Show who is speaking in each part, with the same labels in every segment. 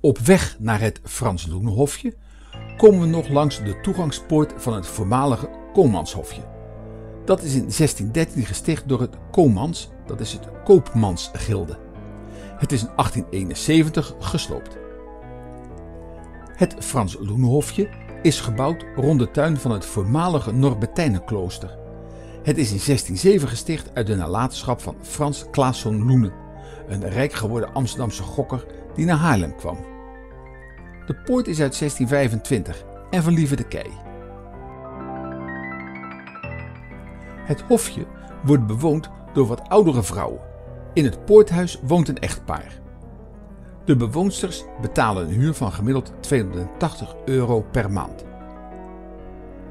Speaker 1: Op weg naar het Frans Loenhofje komen we nog langs de toegangspoort van het voormalige Koopmanshofje. Dat is in 1613 gesticht door het Koopmans, dat is het Koopmansgilde. Het is in 1871 gesloopt. Het Frans Loenhofje is gebouwd rond de tuin van het voormalige Norbertijnenklooster. Het is in 1607 gesticht uit de nalatenschap van Frans Claesson Loenen, een rijk geworden Amsterdamse gokker die naar Haarlem kwam. De poort is uit 1625 en van Lieve de Kei. Het hofje wordt bewoond door wat oudere vrouwen. In het poorthuis woont een echtpaar. De bewoonsters betalen een huur van gemiddeld 280 euro per maand.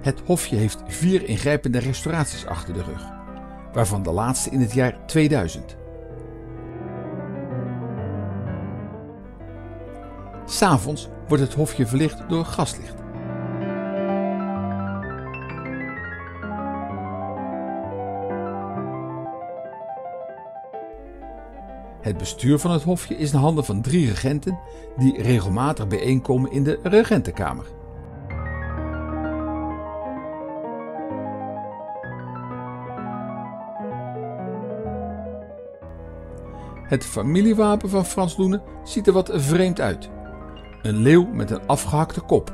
Speaker 1: Het hofje heeft vier ingrijpende restauraties achter de rug, waarvan de laatste in het jaar 2000. S'avonds wordt het hofje verlicht door gaslicht. Het bestuur van het hofje is in handen van drie regenten die regelmatig bijeenkomen in de regentenkamer. Het familiewapen van Frans Loenen ziet er wat vreemd uit. Een leeuw met een afgehakte kop